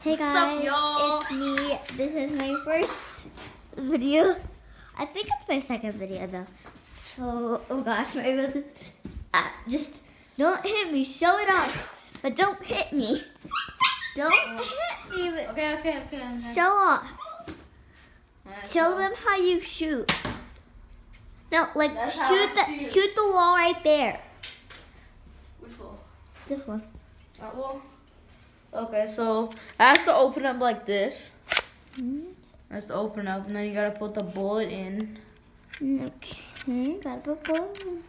Hey What's guys, y'all? it's me. This is my first video. I think it's my second video though. So, oh gosh, my. Uh, just don't hit me. Show it off, but don't hit me. Don't hit me. But Okay, okay, okay. Show off. Show them how you shoot. No, like That's shoot the shoot. shoot the wall right there. Which wall? This one. That wall? Okay, so I have to open up like this. Hmm? I to open up, and then you gotta put the bullet in. Okay, gotta put one.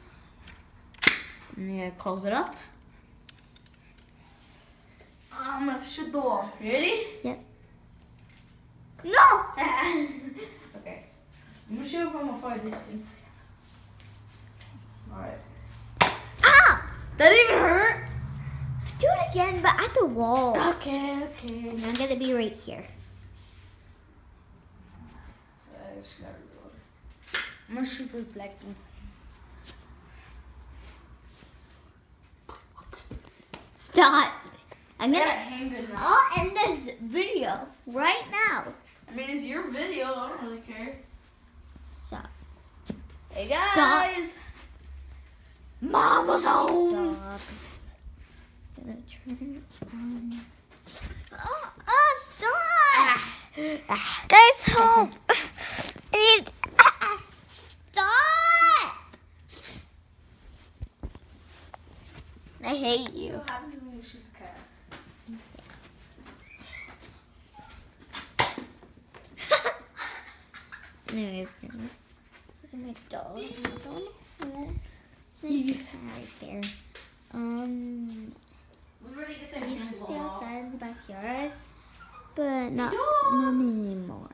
And you gotta close it up. I'm gonna shoot the wall. You ready? No. okay. I'm gonna shoot from a far distance. Alright. Ah! That even hurt? Again, but at the wall. Okay, okay. And I'm gonna be right here. I just gotta reload. I'm gonna shoot this black thing. Stop. I'm gonna. hang it now. I'll end this video right now. I mean, it's your video. I don't really care. Stop. Hey Stop. guys. Mama's home. Stop. Gonna turn it on. Oh, oh stop! Ah. Guys, help! Need- Stop! I hate you. So what happens when you shoot the cat? Anyways, those are my dolls. I don't know where- There's my cat right there. Um, We already get I the used to stay outside in the backyard, but not, not anymore.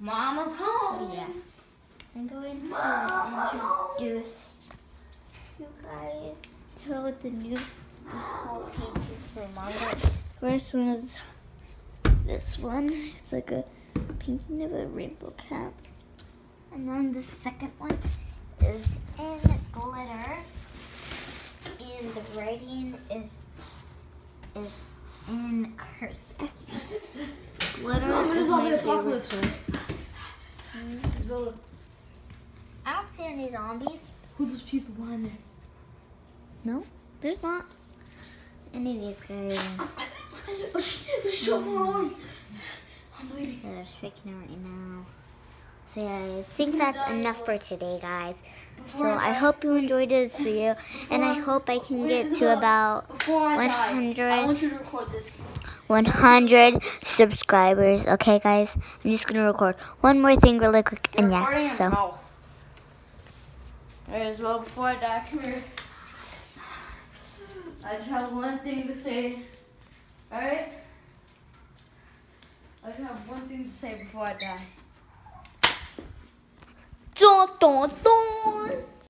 Mama's So home. Oh, yeah, I'm going to Mama's introduce you guys to the new whole paintings for manga. First one is this one. It's like a painting of a rainbow cap. And then the second one is in glitter. The writing is is in cursive. Glitter is my apocalypse. favorite color. I don't see any zombies. Who's those people behind there? No, there's not any of these guys. Show on. I'm bleeding. They're speaking right now. So yeah, I think that's enough for today, guys. So I hope you enjoyed this video, and I hope I can get to about Before I die, 100. I want you to record this. 100 subscribers. Okay, guys, I'm just gonna record one more thing really quick, and yeah, so. Alright, as well, before I die, come here. I just have one thing to say. Alright? I just have one thing to say before I die. Cho.